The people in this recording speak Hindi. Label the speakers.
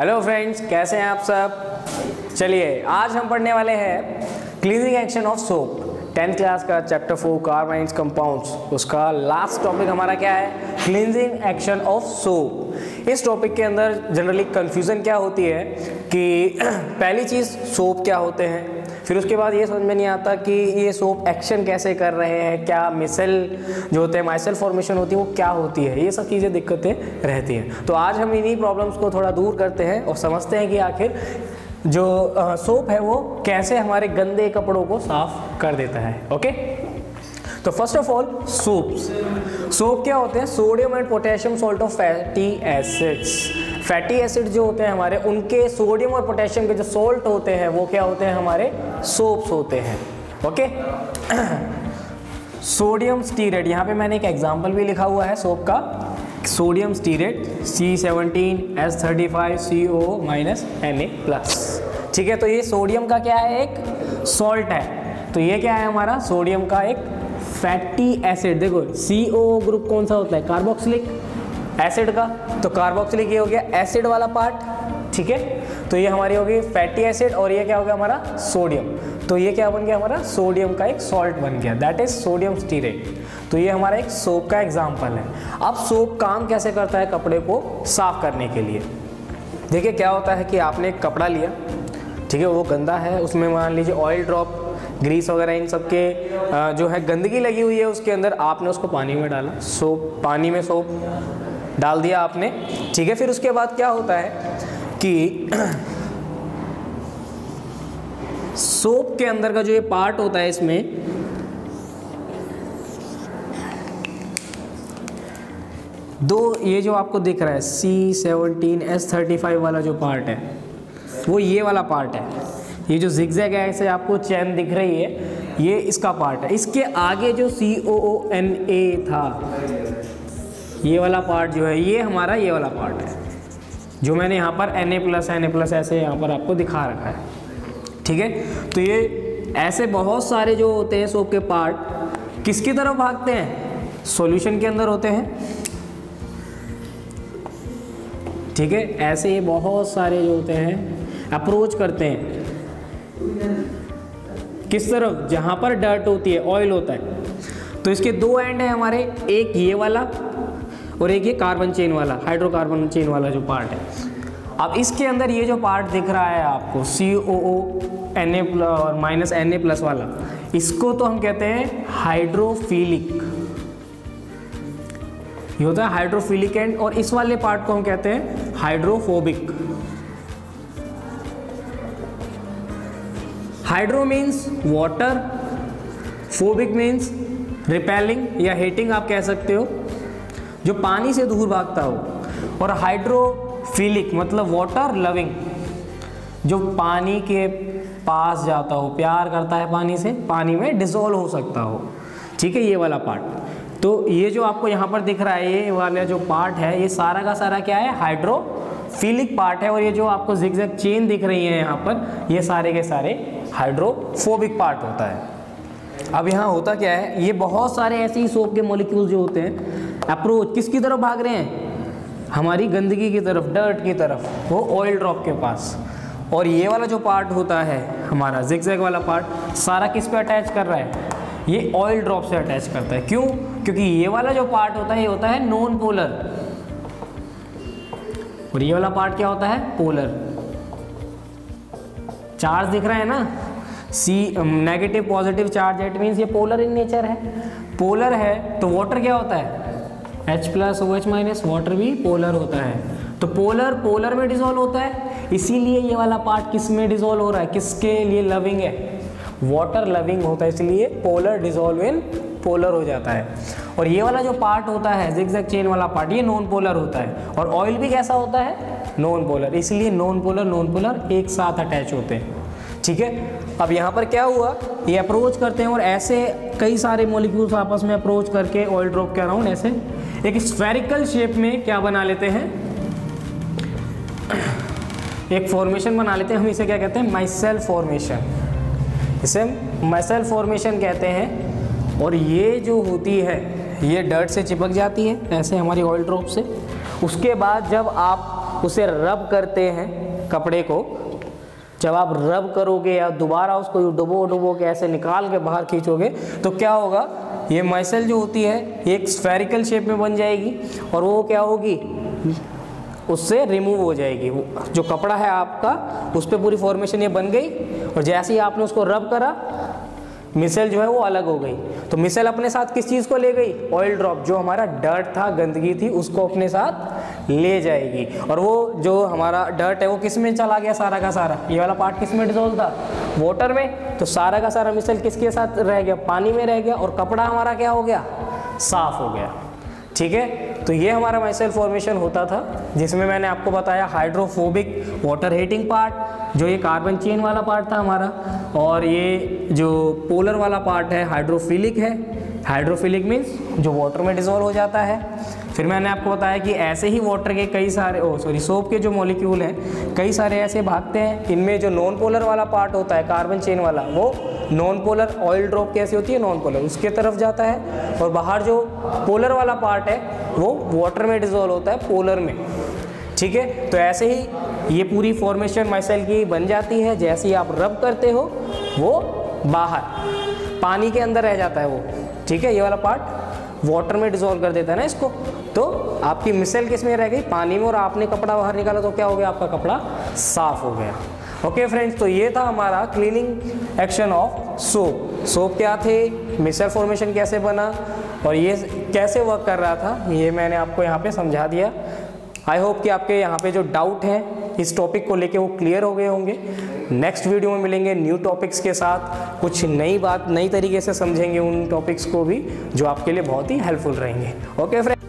Speaker 1: हेलो फ्रेंड्स, कैसे हैं आप सब? चलिए, आज हम पढ़ने वाले हैं cleaning action of soap tenth class का चैप्टर फोर कार्बाइंस कंपाउंड्स उसका लास्ट टॉपिक हमारा क्या है? क्लींजिंग एक्शन ऑफ़ सोप इस टॉपिक के अंदर जनरली कंफ्यूजन क्या होती है कि पहली चीज़ सोप क्या होते हैं? फिर उसके बाद ये समझ में नहीं आता कि ये सोप एक्शन कैसे कर रहे हैं, क्या मिसल जो होते हैं माइसल फॉर्मेशन होती है, वो क्या होती है? ये सब चीज़ें दिक्कतें रहती हैं। तो आज हम इन्हीं प्रॉब्लम्स को थोड़ा दूर करते हैं और समझते हैं कि आखिर जो सोप है वो कैसे हमारे गंदे कपड़ों को साफ़ कर देता है ओके तो first of all soaps soap क्या होते हैं? Sodium and potassium salt of fatty acids fatty acid जो होते हैं हमारे, उनके सोडियम और पोटेशियम के जो सोल्ट होते हैं, वो क्या होते हैं हमारे? सोप्स होते हैं। ओके? सोडियम स्टीरेट, यहाँ पे मैंने एक एग्ज़ाम्पल भी लिखा हुआ है सोप का। Sodium stearate C seventeen S thirty five C O minus N A plus ठीक है तो ये सोडियम का क्या है एक? सॉल्ट है। तो ये क्या है हमारा? सोडियम का एक फैटी एसिड। देखो सी ओ ग्रुप कौन सा होता है? कार्बोक्सिलिक एसिड का तो कार्बोक्सिलिक ये हो गया एसिड वाला पार्ट ठीक है? तो ये हमारी होगी फैटी एसिड और ये क्या हो गया हमारा? सोडियम तो ये क्या बन गया हमारा? सोडियम का एक सॉल्ट बन गया. दैट इज़ सोडियम स्टीरेट तो ये हमारा एक सोप का एग्ज़ाम्पल है. अब सोप काम कैसे करता है कपड़े को साफ़ करने के लिए? देखिए क्या होता है कि आपने एक कपड़ा लिया, ठीक है, वो गंदा है, उसमें मान लीजिए ऑयल ड्रॉप ग्रीस वगैरह इन सब के जो है गंदगी लगी हुई है उसके अंदर, आपने उसको पानी में डाला सोप पानी में सोप डाल दिया आपने। ठीक है, फिर उसके बाद क्या होता है कि सोप के अंदर का जो ये पार्ट होता है इसमें, दो ये जो आपको दिख रहा है C seventeen S thirty five वाला जो पार्ट है, वो ये वाला पार्ट है। ये जो जिगजैग है ऐसे आपको चैन दिख रही है, ये इसका पार्ट है। इसके आगे जो सी ओ ओ एन ए था ये वाला पार्ट जो है, ये हमारा ये वाला पार्ट है, जो मैंने यहाँ पर N A plus N A plus ऐसे यहाँ पर आपको दिखा रखा है। ठीक है? तो ये ऐसे बहुत सारे जो होते हैं सोप के पार्ट किसकी तरफ़ भागते हैं? सॉल्यूशन के अंदर होते हैं। ठीक है? ऐसे ये बहुत सारे जो होते हैं अप्रोच करते हैं। किस तरफ़? जहाँ पर डर्ट होती है ऑयल होता है। तो इसके दो एंड है हमारे, एक ये वाला और एक ये कार्बन चेन वाला हाइड्रोकार्बन चेन वाला जो पार्ट है। अब इसके अंदर ये जो पार्ट दिख रहा है आपको सी ओ ओ एन ए और माइनस एन ए प्लस वाला, इसको तो हम कहते हैं हाइड्रोफिलिक ये होता है हाइड्रोफिलिक एंड और इस वाले पार्ट को हम कहते हैं hydrophobic hydro means water phobic means repelling या हीटिंग आप कह सकते हो। जो पानी से दूर भागता हो। और हाइड्रोफिलिक मतलब वाटर लविंग जो पानी के पास जाता हो, प्यार करता है पानी से, पानी में डिजोल्व हो सकता हो। ठीक है, ये वाला पार्ट तो ये जो आपको यहाँ पर दिख रहा है, ये वाला जो पार्ट है, ये सारा का सारा क्या है? हाइड्रोफिलिक पार्ट है। और ये जो आपको जिगजैग चेन दिख रही है यहाँ पर, ये सारे के सारे हाइड्रोफोबिक पार्ट होता है। अब यहाँ होता क्या है? ये बहुत सारे ऐसे ही सोप के मॉलिक्यूल जो होते हैं अप्रोच किसकी तरफ़ भाग रहे हैं? हमारी गंदगी की तरफ़ डर्ट की तरफ़, वो ऑयल ड्रॉप के पास। और ये वाला जो पार्ट होता है, हमारा जिगजैग वाला पार्ट सारा किस पे अटैच कर रहा है? ये ऑयल ड्रॉप से अटैच करता है। क्यों? क्योंकि ये वाला जो पार्ट होता है, ये होता है नॉन पोलर और ये वाला पार्ट क्या होता है? पोलर चार्ज दिख रहा है ना? See negative positive charge at means ये पोलर इन नेचर है। पोलर है तो वाटर क्या होता है? H plus O H minus water भी पोलर होता है। तो पोलर पोलर में डिजोल्व होता है। इसीलिए ये वाला पार्ट किसमें डिजोल्व हो रहा है? किसके लिए लविंग है? वाटर लविंग होता है, इसलिए पोलर डिजोल्व इन पोलर हो जाता है। और ये वाला जो पार्ट होता है जिगजैग चेन वाला पार्ट ये नॉन पोलर होता है। और ऑयल भी कैसा होता है? नॉन पोलर इसलिए नॉन पोलर नॉन पोलर एक साथ अटैच होते हैं। ठीक है? अब यहाँ पर क्या हुआ? ये अप्रोच करते हैं और ऐसे कई सारे मोलिक्यूल्स आपस में अप्रोच करके ऑयल ड्रॉप के अराउंड ऐसे एक स्फेरिकल शेप में क्या बना लेते हैं? एक फॉर्मेशन बना लेते हैं। हम इसे क्या कहते हैं? माइसेल फॉर्मेशन इसे माइसेल फॉर्मेशन कहते हैं। और ये जो होती है, ये डर्ट से चिपक जाती है, ऐसे हमारी ऑयल ड्रॉप से। उसके बाद जब आप उसे रब करते हैं कपड़े को जब आप रब करोगे या दोबारा उसको डुबो डुबो के ऐसे निकाल के बाहर खींचोगे तो क्या होगा? ये माइसल जो होती है एक स्फेरिकल शेप में बन जाएगी और वो क्या होगी? उससे रिमूव हो जाएगी। जो कपड़ा है आपका, उस पर पूरी फॉर्मेशन ये बन गई और जैसे ही आपने उसको रब करा मिसल जो है वो अलग हो गई। तो मिसल अपने साथ किस चीज़ को ले गई? ऑयल ड्रॉप जो हमारा डर्ट था, गंदगी थी, उसको अपने साथ ले जाएगी। और वो जो हमारा डर्ट है, वो किसमें चला गया सारा का सारा? ये वाला पार्ट किसमें डिजोल्व था? वाटर में? तो सारा का सारा मिसल किसके साथ रह गया? पानी में रह गया। और कपड़ा हमारा क्या हो गया? साफ़ हो गया। ठीक है? तो ये हमारा माइसेल फॉर्मेशन होता था, जिसमें मैंने आपको बताया हाइड्रोफोबिक वाटर हीटिंग पार्ट जो ये कार्बन चेन वाला पार्ट था हमारा, और ये जो पोलर वाला पार्ट है हाइड्रोफिलिक है। हाइड्रोफिलिक मीन्स जो वाटर में डिजोल्व हो जाता है। फिर मैंने आपको बताया कि ऐसे ही वाटर के कई सारे ओ सॉरी सोप के जो मॉलिक्यूल हैं, कई सारे ऐसे भागते हैं, इनमें जो नॉन पोलर वाला पार्ट होता है कार्बन चेन वाला, वो नॉन पोलर ऑयल ड्रॉप कैसी होती है? नॉन पोलर उसके तरफ़ जाता है और बाहर जो पोलर वाला पार्ट है, वो वाटर में डिजोल्व होता है पोलर में। ठीक है? तो ऐसे ही ये पूरी फॉर्मेशन माइसेल की बन जाती है, जैसे ही आप रब करते हो, वो बाहर, पानी के अंदर रह जाता है वो। ठीक है? ये वाला पार्ट वाटर में डिजोल्व कर देता है ना इसको। तो आपकी मिसल किसमें रह गई? पानी में, और आपने कपड़ा बाहर निकाला तो क्या हो गया? आपका कपड़ा साफ़ हो गया। ओके फ्रेंड्स तो ये था हमारा cleaning action of soap soap क्या थे? मिसल फॉर्मेशन कैसे बना? और ये कैसे वर्क कर रहा था? ये मैंने आपको यहाँ पे समझा दिया। आई होप कि आपके यहाँ पे जो डाउट हैं इस टॉपिक को लेके वो क्लियर हो गए होंगे। नेक्स्ट वीडियो में मिलेंगे न्यू टॉपिक्स के साथ। कुछ नई बात, नई तरीके से समझेंगे उन टॉपिक्स को भी, जो आपके लिए बहुत ही हेल्पफुल रहेंगे। Okay friend